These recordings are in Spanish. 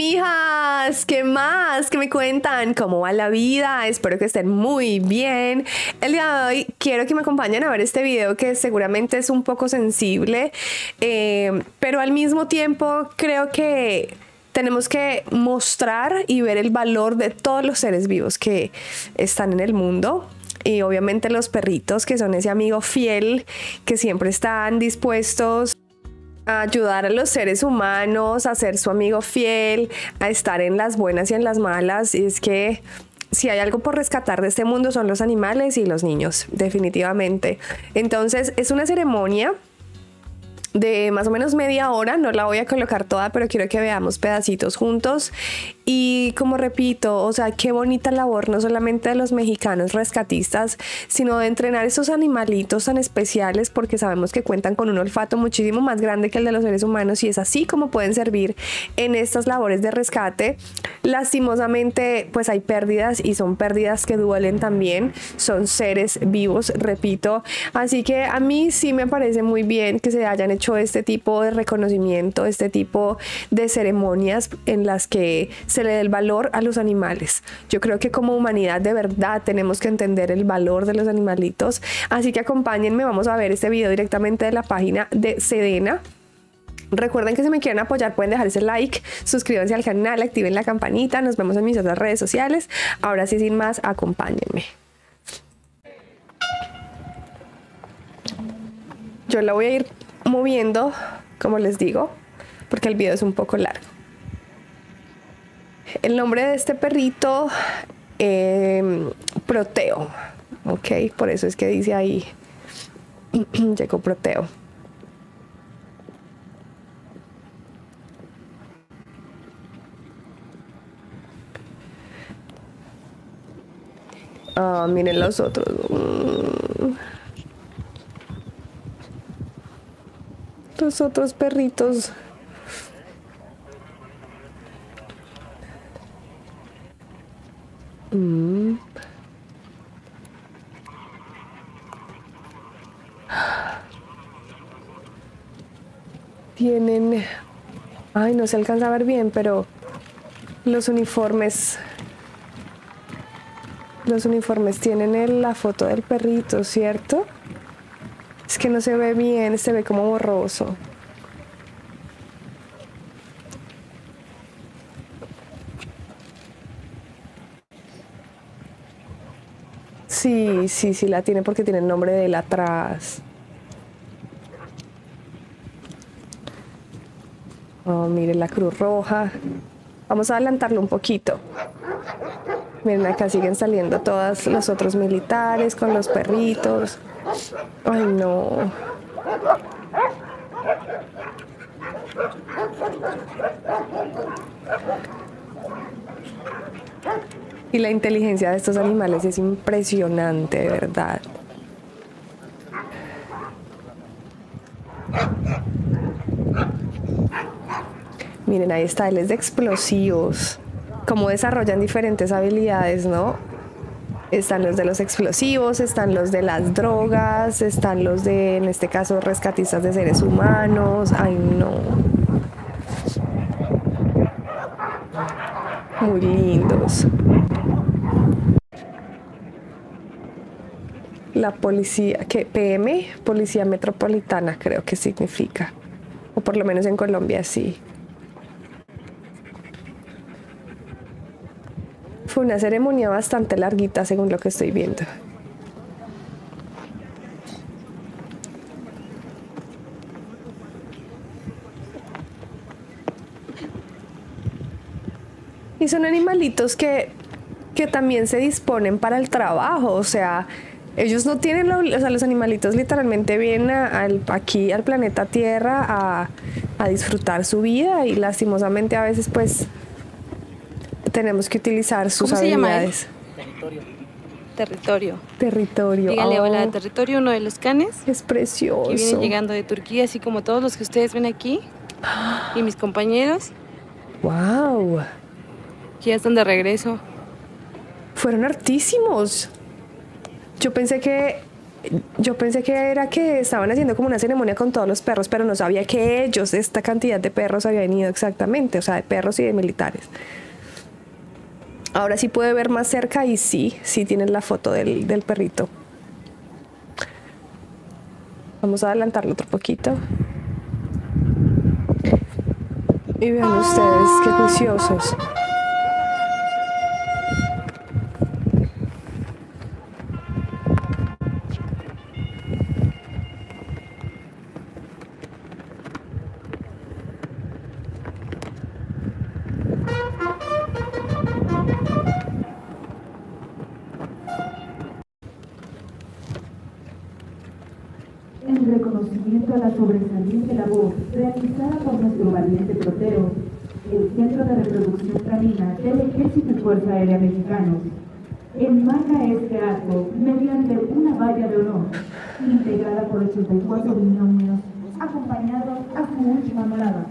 Mijas, ¿qué más? ¿Qué me cuentan? ¿Cómo va la vida? Espero que estén muy bien. El día de hoy quiero que me acompañen a ver este video que seguramente es un poco sensible, eh, pero al mismo tiempo creo que tenemos que mostrar y ver el valor de todos los seres vivos que están en el mundo y obviamente los perritos que son ese amigo fiel que siempre están dispuestos a ayudar a los seres humanos, a ser su amigo fiel, a estar en las buenas y en las malas. Y es que si hay algo por rescatar de este mundo son los animales y los niños, definitivamente. Entonces es una ceremonia de más o menos media hora, no la voy a colocar toda, pero quiero que veamos pedacitos juntos. Y como repito, o sea, qué bonita labor, no solamente de los mexicanos rescatistas, sino de entrenar esos animalitos tan especiales, porque sabemos que cuentan con un olfato muchísimo más grande que el de los seres humanos y es así como pueden servir en estas labores de rescate. Lastimosamente, pues hay pérdidas y son pérdidas que duelen también, son seres vivos, repito. Así que a mí sí me parece muy bien que se hayan hecho este tipo de reconocimiento, este tipo de ceremonias en las que se le dé el valor a los animales. Yo creo que como humanidad de verdad tenemos que entender el valor de los animalitos. Así que acompáñenme, vamos a ver este video directamente de la página de Sedena. Recuerden que si me quieren apoyar pueden dejar ese like, suscríbanse al canal, activen la campanita, nos vemos en mis otras redes sociales. Ahora sí, sin más, acompáñenme. Yo la voy a ir moviendo, como les digo, porque el video es un poco largo. El nombre de este perrito, eh, Proteo, ok, por eso es que dice ahí, llegó Proteo. Ah, miren los otros. Mm. los otros perritos. Tienen, ay, no se alcanza a ver bien, pero los uniformes, los uniformes tienen la foto del perrito, ¿cierto? Es que no se ve bien, se ve como borroso. Sí, sí, sí la tiene porque tiene el nombre de él atrás. Oh, miren la Cruz Roja. Vamos a adelantarlo un poquito. Miren, acá siguen saliendo todos los otros militares con los perritos. Ay, no. Y la inteligencia de estos animales es impresionante, de verdad. Miren, ahí está, él es de explosivos. Cómo desarrollan diferentes habilidades, ¿no? Están los de los explosivos, están los de las drogas, están los de, en este caso, rescatistas de seres humanos. Ay, no. Muy lindos. La policía, ¿qué? PM, Policía Metropolitana creo que significa. O por lo menos en Colombia sí. Fue una ceremonia bastante larguita según lo que estoy viendo. Y son animalitos que, que también se disponen para el trabajo, o sea, ellos no tienen, o sea, los animalitos literalmente vienen aquí al planeta Tierra a, a disfrutar su vida y lastimosamente a veces pues tenemos que utilizar sus ¿Cómo habilidades. Se llama Territorio. Territorio. Dígale Oh, hola, territorio, uno de los canes Es precioso. que viene llegando de Turquía, así como todos los que ustedes ven aquí. Y mis compañeros, Wow. que ya están de regreso. Fueron hartísimos. Yo pensé que yo pensé que era que estaban haciendo como una ceremonia con todos los perros, pero no sabía que ellos, esta cantidad de perros habían ido exactamente, o sea, de perros y de militares. Ahora sí puede ver más cerca y sí, sí tienen la foto del, del perrito. Vamos a adelantarlo otro poquito. Y vean ustedes qué juiciosos. En reconocimiento a la sobresaliente labor realizada por nuestro valiente proteo, el Centro de Reproducción Canina del Ejército y Fuerza Aérea Mexicanos, enmarca este acto mediante una valla de honor, integrada por 84 binomios, acompañados a su última morada.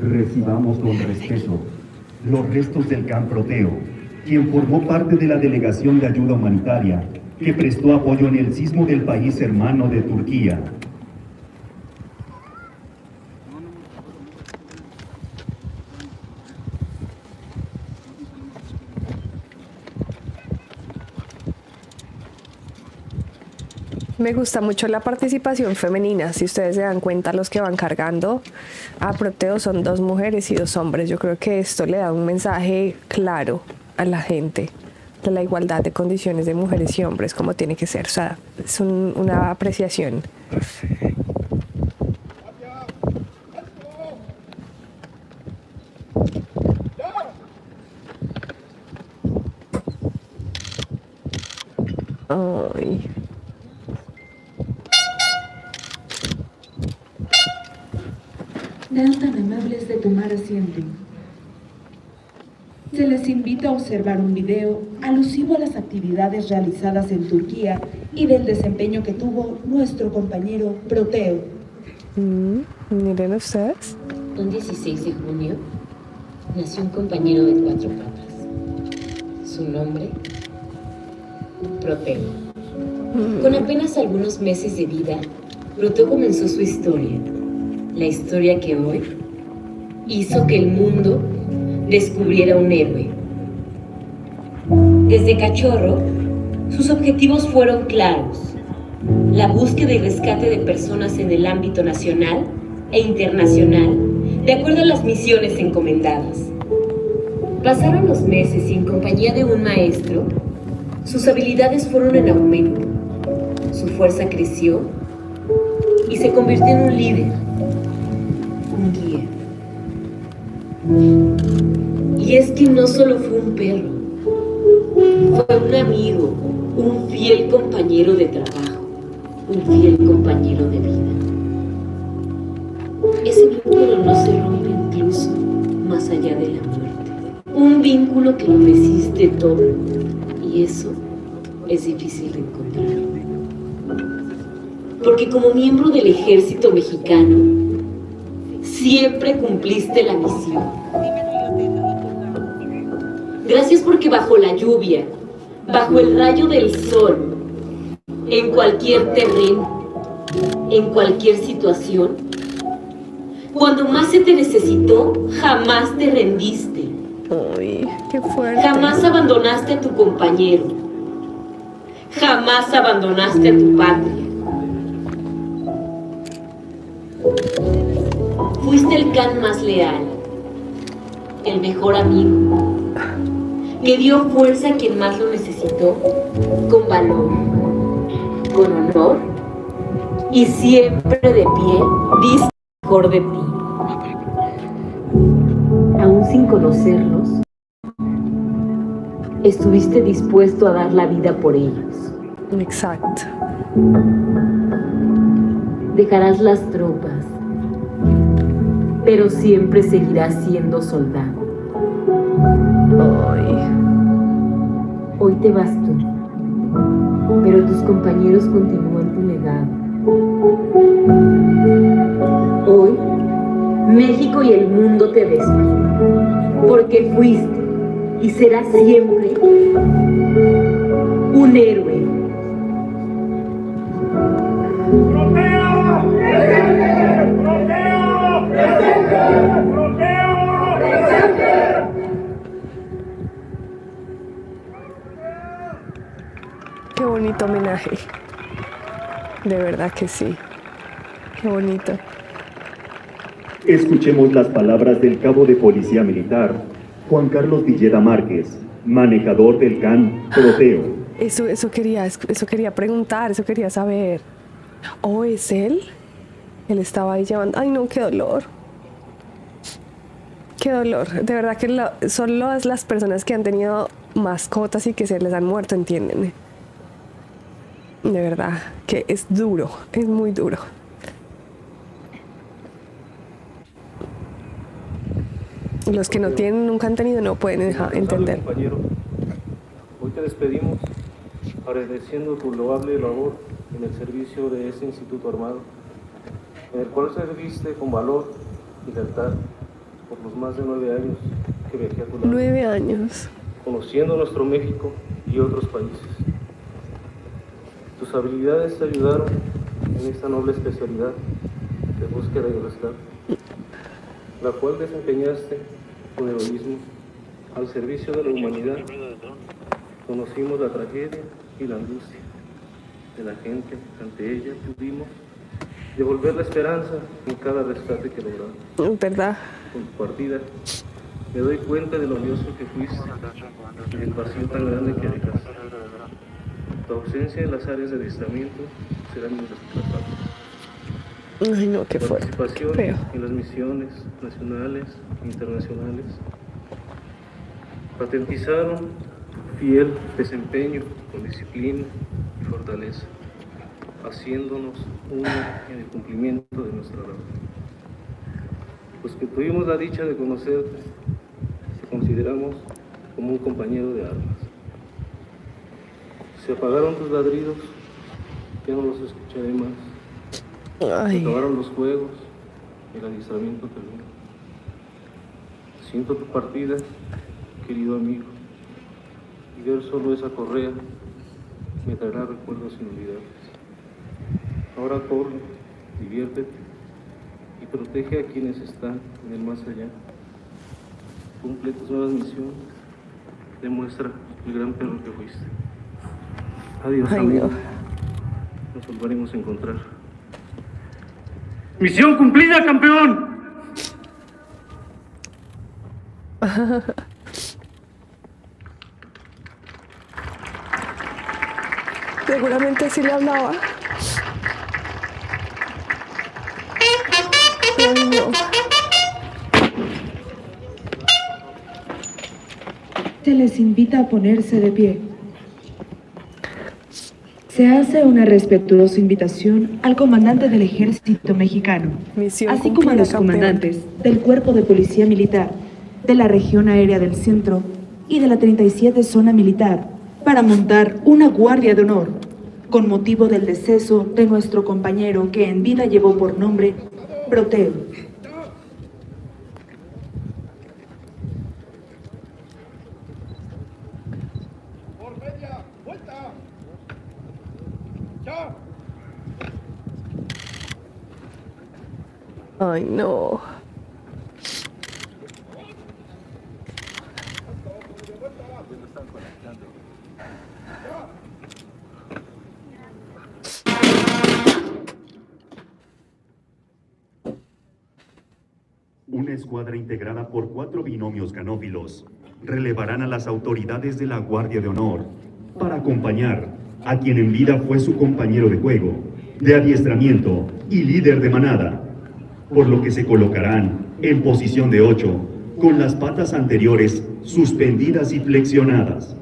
Recibamos con respeto los restos del Can Proteo, quien formó parte de la delegación de ayuda humanitaria que prestó apoyo en el sismo del país hermano de Turquía. Me gusta mucho la participación femenina. Si ustedes se dan cuenta, los que van cargando a Proteo son dos mujeres y dos hombres. Yo creo que esto le da un mensaje claro a la gente de la igualdad de condiciones de mujeres y hombres, como tiene que ser. O sea, es un- una apreciación. Ay. Sean tan amables de tomar asiento. Se les invita a observar un video alusivo a las actividades realizadas en Turquía y del desempeño que tuvo nuestro compañero Proteo. Mm, miren ustedes. Un 16 de junio nació un compañero de cuatro patas. Su nombre, Proteo. Con apenas algunos meses de vida, Proteo comenzó su historia. La historia que hoy hizo que el mundo descubriera un héroe. Desde cachorro, sus objetivos fueron claros. La búsqueda y rescate de personas en el ámbito nacional e internacional, de acuerdo a las misiones encomendadas. Pasaron los meses y en compañía de un maestro, sus habilidades fueron en aumento, su fuerza creció y se convirtió en un líder, un guía. Y es que no solo fue un perro, fue un amigo, un fiel compañero de trabajo, un fiel compañero de vida. Ese vínculo no se rompe incluso más allá de la muerte. Un vínculo que lo resiste todo. Y eso es difícil de encontrar. Porque como miembro del ejército mexicano, siempre cumpliste la misión. Gracias porque bajo la lluvia, bajo el rayo del sol, en cualquier terreno, en cualquier situación, cuando más se te necesitó, jamás te rendiste. Ay, qué fuerte. Jamás abandonaste a tu compañero. Jamás abandonaste a tu patria. Fuiste el can más leal, el mejor amigo, que dio fuerza a quien más lo necesitó, con valor, con honor y siempre de pie, diste lo mejor de ti. Aún sin conocerlos, estuviste dispuesto a dar la vida por ellos. Exacto. Dejarás las tropas, pero siempre seguirás siendo soldado. Ay. Hoy te vas tú, pero tus compañeros continúan tu legado. Hoy, México y el mundo te despiden, porque fuiste, y será siempre un héroe. Qué bonito homenaje. De verdad que sí. Qué bonito. Escuchemos las palabras del cabo de policía militar, Juan Carlos Villeda Márquez, manejador del CAN Proteo. Eso, eso quería, eso quería preguntar, eso quería saber. ¿O es él? Él estaba ahí llevando. Ay, no, qué dolor. Qué dolor. De verdad que lo- solo las personas que han tenido mascotas y que se les han muerto entienden. De verdad que es duro, es muy duro. Los que no tienen, nunca han tenido, no pueden entender. Compañero, hoy te despedimos agradeciendo tu loable labor en el servicio de este Instituto Armado, en el cual serviste con valor y lealtad por los más de nueve años que viajé a tu lado, Nueve años. conociendo nuestro México y otros países. Tus habilidades te ayudaron en esta noble especialidad de búsqueda y rescate, la cual desempeñaste con heroísmo al servicio de la humanidad. Conocimos la tragedia y la angustia de la gente, ante ella pudimos devolver la esperanza en cada rescate que logramos. Verdad. Con tu partida me doy cuenta de lo odioso que fuiste y del vacío tan grande que dejaste. Tu ausencia en las áreas de adiestramiento será irreemplazable. Ay, no, qué fuerte. Participación en las misiones nacionales e internacionales patentizaron fiel desempeño con disciplina y fortaleza, haciéndonos uno en el cumplimiento de nuestra labor. Los que tuvimos la dicha de conocerte, te consideramos como un compañero de armas. Se apagaron tus ladridos, ya no los escucharé más. Se acabaron los juegos, el adiestramiento terminó. Siento tu partida, querido amigo, y ver solo esa correa me traerá recuerdos inolvidables. Ahora corre, diviértete protege a quienes están en el más allá. Cumple tus nuevas misiones, demuestra el gran perro que fuiste. Adiós, Ay, amigo. no. Nos volveremos a encontrar. ¡Misión cumplida, campeón! seguramente sí le hablaba. Se les invita a ponerse de pie. Se hace una respetuosa invitación al comandante del ejército mexicano, Misión así como a los campeón. comandantes del Cuerpo de Policía Militar, de la Región Aérea del Centro y de la 37 Zona Militar, para montar una guardia de honor con motivo del deceso de nuestro compañero que en vida llevó por nombre Proteo. Ay, no. Escuadra integrada por cuatro binomios canófilos relevarán a las autoridades de la Guardia de Honor para acompañar a quien en vida fue su compañero de juego, de adiestramiento y líder de manada, por lo que se colocarán en posición de ocho, con las patas anteriores suspendidas y flexionadas.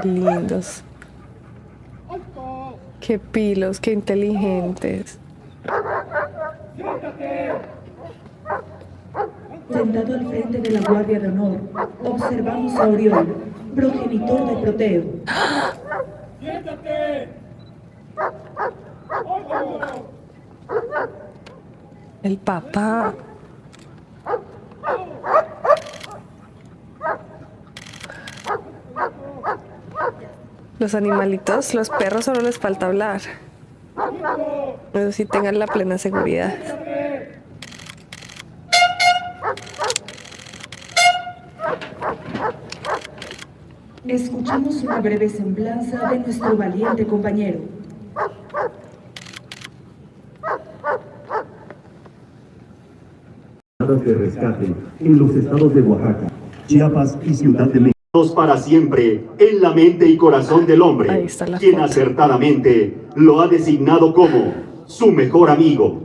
qué lindos. Qué pilos, qué inteligentes. Sentado al frente de la Guardia de Honor, observamos a Orión, progenitor de Proteo. ¡Siéntate! El papá. Los animalitos, los perros solo les falta hablar. Pero sí tengan la plena seguridad. Escuchamos una breve semblanza de nuestro valiente compañero. de rescate en los estados de Oaxaca, Chiapas y Ciudad de México. Para siempre en la mente y corazón del hombre, quien foto. acertadamente lo ha designado como su mejor amigo.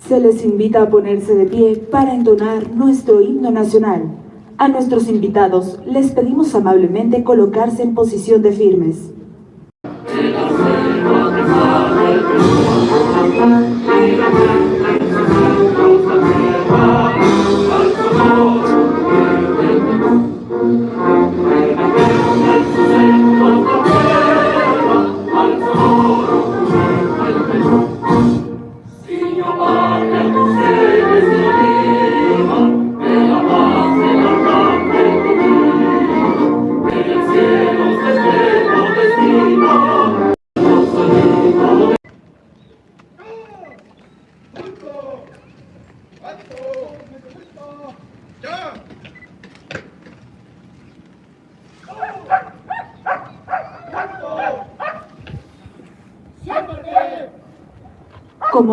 Se les invita a ponerse de pie para entonar nuestro himno nacional. A nuestros invitados les pedimos amablemente colocarse en posición de firmes.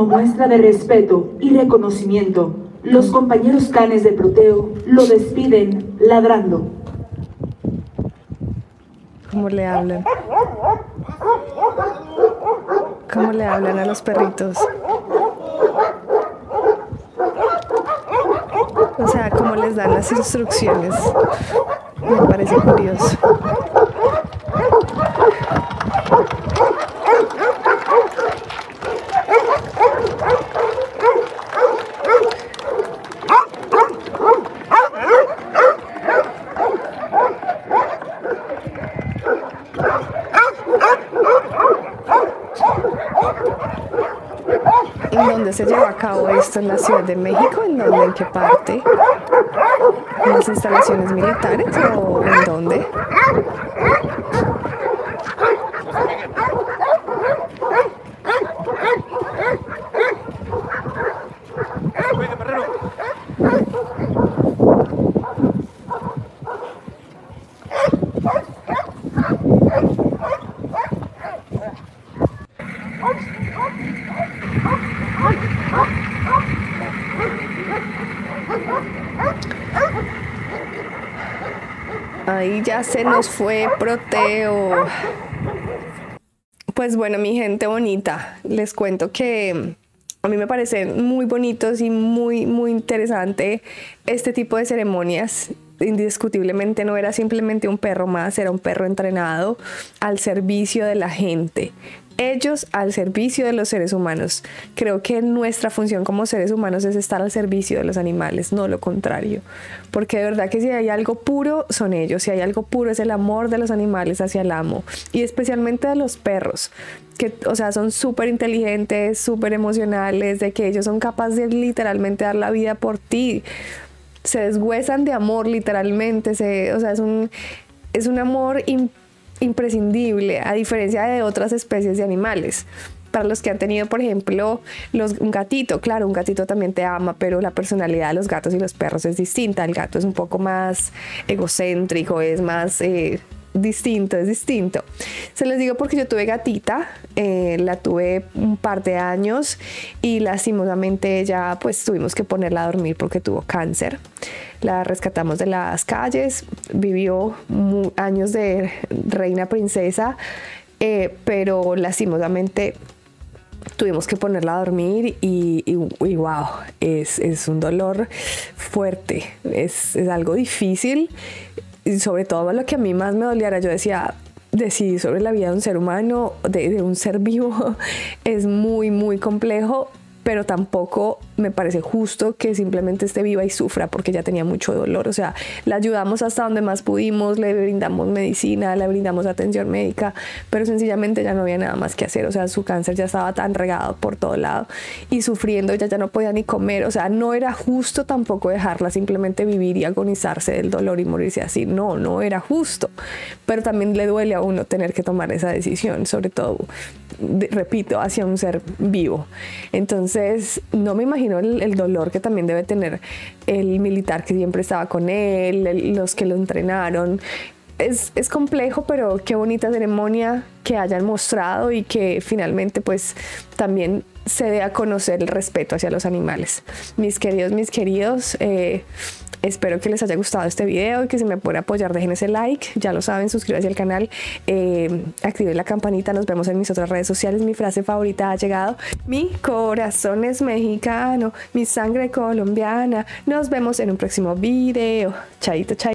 Muestra de respeto y reconocimiento, los compañeros canes de Proteo lo despiden ladrando. ¿Cómo le hablan? ¿Cómo le hablan a los perritos? O sea, ¿cómo les dan las instrucciones? Me parece curioso. ¿En dónde se lleva a ¿En la Ciudad de México? ¿En dónde? ¿En qué parte? ¿En las instalaciones militares o en dónde? Ya se nos fue Proteo. Pues bueno, mi gente bonita, les cuento que a mí me parecen muy bonitos y muy, muy interesante este tipo de ceremonias. Indiscutiblemente no era simplemente un perro más, era un perro entrenado al servicio de la gente. Ellos al servicio de los seres humanos. Creo que nuestra función como seres humanos es estar al servicio de los animales, no lo contrario. Porque de verdad que si hay algo puro, son ellos. Si hay algo puro, es el amor de los animales hacia el amo. Y especialmente de los perros que, o sea, son súper inteligentes, súper emocionales, de que ellos son capaces de literalmente dar la vida por ti. Se deshuesan de amor, literalmente. Se, o sea, es un, es un amor im- imprescindible, a diferencia de otras especies de animales. Para los que han tenido, por ejemplo, los, un gatito, claro, un gatito también te ama, pero la personalidad de los gatos y los perros es distinta. El gato es un poco más egocéntrico, es más eh, distinto, es distinto. Se los digo porque yo tuve gatita, eh, la tuve un par de años y lastimosamente ya pues tuvimos que ponerla a dormir porque tuvo cáncer. La rescatamos de las calles, vivió años de reina princesa, eh, pero lastimosamente tuvimos que ponerla a dormir y, y, y wow, es, es un dolor fuerte, es, es algo difícil y sobre todo lo que a mí más me doliera, yo decía, decidir sobre la vida de un ser humano, de, de un ser vivo, es muy, muy complejo, pero tampoco me parece justo que simplemente esté viva y sufra porque ya tenía mucho dolor. O sea, la ayudamos hasta donde más pudimos, le brindamos medicina, le brindamos atención médica, pero sencillamente ya no había nada más que hacer. O sea, su cáncer ya estaba tan regado por todo lado y sufriendo, ella ya no podía ni comer. O sea, no era justo tampoco dejarla simplemente vivir y agonizarse del dolor y morirse así. No, no era justo. Pero también le duele a uno tener que tomar esa decisión, sobre todo, repito, hacia un ser vivo. Entonces, no me imagino el, dolor que también debe tener el militar que siempre estaba con él, los que lo entrenaron. Es, es, complejo, pero qué bonita ceremonia que hayan mostrado y que finalmente pues también se dé a conocer el respeto hacia los animales. Mis queridos, mis queridos, eh, Espero que les haya gustado este video y que se me pueda apoyar, dejen ese like, ya lo saben, suscríbanse al canal, eh, activen la campanita, nos vemos en mis otras redes sociales. Mi frase favorita ha llegado, mi corazón es mexicano, mi sangre colombiana. Nos vemos en un próximo video. Chaito, chaito.